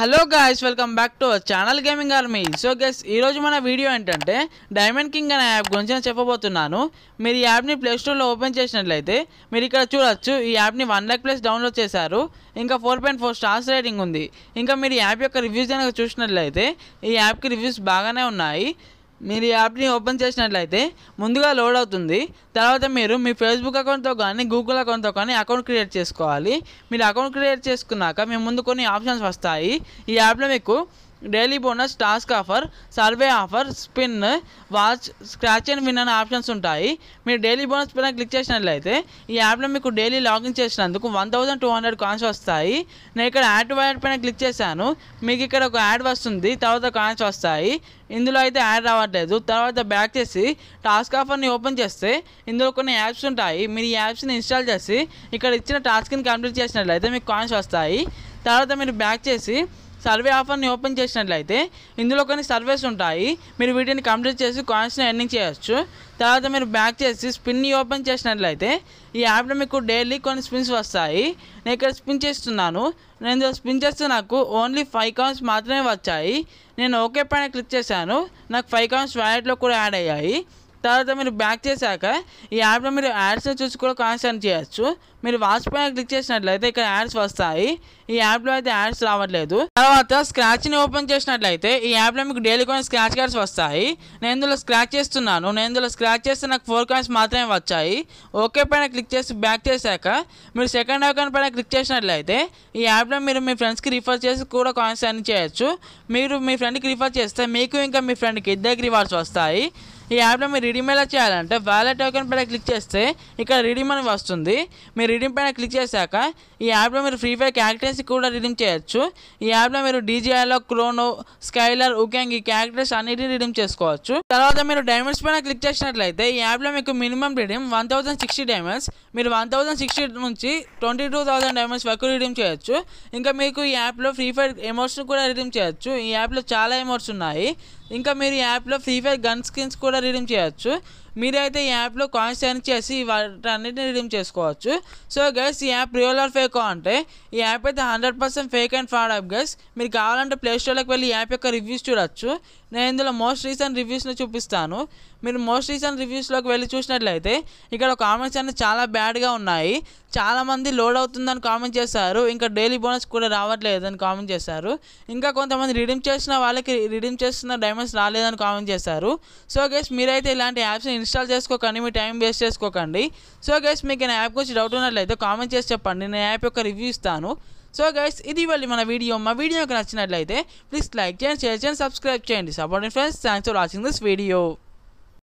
Hello guys welcome back to channel gaming army so guys ఈరోజు మన video ఏంటంటే diamond king అనే app గురించి నేను చెప్పబోతున్నాను. మీరు ఈ యాప్ని ప్లేస్టోర్లో ఓపెన్ చేసినట్లయితే మీరు ఇక్కడ చూడొచ్చు ఈ యాప్ని వన్ ల్యాక్ ప్లస్ డౌన్లోడ్ చేశారు. ఇంకా four point four stars rating ఉంది. ఇంకా మీరు ఈ యాప్ యొక్క రివ్యూస్ కనుక చూసినట్లయితే ఈ యాప్కి రివ్యూస్ బాగానే ఉన్నాయి. మీరు ఈ యాప్ని ఓపెన్ చేసినట్లయితే ముందుగా లోడ్ అవుతుంది. తర్వాత మీరు మీ ఫేస్బుక్ అకౌంట్తో కానీ గూగుల్ అకౌంట్తో కానీ అకౌంట్ క్రియేట్ చేసుకోవాలి. మీరు అకౌంట్ క్రియేట్ చేసుకున్నాక మీ ముందు కొన్ని ఆప్షన్స్ వస్తాయి. ఈ యాప్లో మీకు daily bonus task offer survey offer spin watch scratch and win అనే ఆప్షన్స్ ఉంటాయి. మీరు డైలీ బోనస్ పైన క్లిక్ చేసినట్లయితే ఈ యాప్లో మీకు డైలీ లాగిన్ చేసినందుకు one thousand two hundred coins వస్తాయి. నేను ఇక్కడ యాడ్ టు యాడ్ పైన క్లిక్ చేశాను. మీకు ఇక్కడ ఒక యాడ్ వస్తుంది. తర్వాత కాయిన్స్ వస్తాయి. ఇందులో అయితే యాడ్ రావట్లేదు. తర్వాత బ్యాక్ చేసి టాస్క్ ఆఫర్ని ఓపెన్ చేస్తే ఇందులో కొన్ని యాప్స్ ఉంటాయి. మీరు ఈ యాప్స్ని ఇన్స్టాల్ చేసి ఇక్కడ ఇచ్చిన టాస్క్ని కంప్లీట్ చేసినట్లయితే మీకు కాయిన్స్ వస్తాయి. తర్వాత మీరు బ్యాక్ చేసి సర్వే ఆఫర్ని ఓపెన్ చేసినట్లయితే ఇందులో కొన్ని సర్వేస్ ఉంటాయి. మీరు వీటిని కంప్లీట్ చేసి కాయిన్స్ని ఎర్నింగ్ చేయొచ్చు. తర్వాత మీరు బ్యాక్ చేసి స్పిన్ని ఓపెన్ చేసినట్లయితే ఈ యాప్లో మీకు డైలీ కొన్ని స్పిన్స్ వస్తాయి. నేను ఇక్కడ స్పిన్ చేస్తున్నాను. నేను ఇందులో స్పిన్ చేస్తే నాకు ఓన్లీ ఫైవ్ కాయిన్స్ మాత్రమే వచ్చాయి. నేను ఓకే పైన క్లిక్ చేశాను. నాకు ఫైవ్ కాయిన్స్ వ్యాలెట్లో కూడా యాడ్ అయ్యాయి. తర్వాత మీరు బ్యాక్ చేశాక ఈ యాప్లో మీరు యాడ్స్ని చూసి కూడా కాన్సర్న్ చేయొచ్చు. మీరు వాచ్ పైన క్లిక్ చేసినట్లయితే ఇక్కడ యాడ్స్ వస్తాయి. ఈ యాప్లో అయితే యాడ్స్ రావట్లేదు. తర్వాత స్క్రాచ్ని ఓపెన్ చేసినట్లయితే ఈ యాప్లో మీకు డైలీ కొన్ని స్క్రాచ్ కార్డ్స్ వస్తాయి. నేను ఇందులో స్క్రాచ్ చేస్తున్నాను. నేను ఇందులో స్క్రాచ్ చేస్తే నాకు ఫోర్ కాయిన్స్ మాత్రమే వచ్చాయి. ఓకే పైన క్లిక్ చేసి బ్యాక్ చేశాక మీరు సెకండ్ అకౌంట్ పైన క్లిక్ చేసినట్లయితే ఈ యాప్లో మీరు మీ ఫ్రెండ్స్కి రిఫర్ చేసి కూడా కాయిన్స్ ఎర్న్ చేయొచ్చు. మీరు మీ ఫ్రెండ్కి రిఫర్ చేస్తే మీకు ఇంకా మీ ఫ్రెండ్కి ఇద్దరికి రివార్డ్స్ వస్తాయి. ఈ యాప్లో మీరు రిడీమ్ ఎలా చేయాలంటే వ్యాలెట్ టోకెన్ పైన క్లిక్ చేస్తే ఇక్కడ రిడీమ్ అని వస్తుంది. మీరు రిడీమ్ పైన క్లిక్ చేశాక ఈ యాప్లో మీరు ఫ్రీ ఫైర్ క్యారెక్టర్స్ కూడా రిడీమ్ చేయొచ్చు. ఈ యాప్లో మీరు డీజీఐలో క్రోనో స్కైలర్ ఉకెంగ్ ఈ క్యారెక్టర్స్ అన్నిటిని రిడీమ్ చేసుకోవచ్చు. తర్వాత మీరు డైమండ్స్ పైన క్లిక్ చేసినట్లయితే ఈ యాప్లో మీకు minimum redeem one thousand sixty diamonds మీరు వన్ థౌసండ్ సిక్స్టీ నుంచి ట్వంటీ టూ థౌసండ్ డైమండ్స్ వరకు రిడీమ్ చేయొచ్చు. ఇంకా మీకు ఈ యాప్లో ఫ్రీ ఫైర్ ఎమోట్స్ కూడా రిడీమ్ చేయొచ్చు. ఈ యాప్లో చాలా ఎమోట్స్ ఉన్నాయి. ఇంకా మీరు ఈ యాప్లో ఫ్రీ ఫైర్ గన్ స్కిన్స్ కూడా రిడీమ్ చేయొచ్చు. మీరైతే ఈ యాప్లో కాయిన్స్ ఎర్న్ చేసి వాటన్నిటిని రిడీమ్ చేసుకోవచ్చు. సో గైస్ ఈ యాప్ రియల్ ఆర్ ఫేకో అంటే ఈ యాప్ అయితే hundred percent fake and fraud app guys. మీరు కావాలంటే ప్లే స్టోర్లోకి వెళ్ళి ఈ యాప్ యొక్క రివ్యూస్ చూడొచ్చు. నేను ఇందులో మోస్ట్ రీసెంట్ రివ్యూస్ని చూపిస్తాను. మీరు మోస్ట్ రీసెంట్ రివ్యూస్లోకి వెళ్ళి చూసినట్లయితే ఇక్కడ కామెంట్స్ అన్ని చాలా బ్యాడ్గా ఉన్నాయి. చాలామంది లోడ్ అవుతుందని కామెంట్ చేశారు. ఇంకా డైలీ బోనస్ కూడా రావట్లేదు అని కామెంట్ చేశారు. ఇంకా కొంతమంది రిడీమ్ చేసిన వాళ్ళకి రిడీమ్ చేస్తున్న డైమండ్స్ రాలేదని కామెంట్ చేశారు. సో గైస్ మీరైతే ఇలాంటి యాప్స్ని ఇన్స్టాల్ చేసుకోకండి మీ టైం వేస్ట్ చేసుకోకండి. సో గైస్ మీకు నా యాప్ గురించి డౌట్ ఉన్నట్లయితే కామెంట్ చేసి చెప్పండి నేను యాప్ యొక్క రివ్యూ ఇస్తాను. సో గైస్ ఇది వెళ్ళి మన వీడియో. మా వీడియోకి నచ్చినట్లయితే ప్లీజ్ లైక్ చేయండి షేర్ చేయండి సబ్స్క్రైబ్ చేయండి. Support friends thanks for watching this video.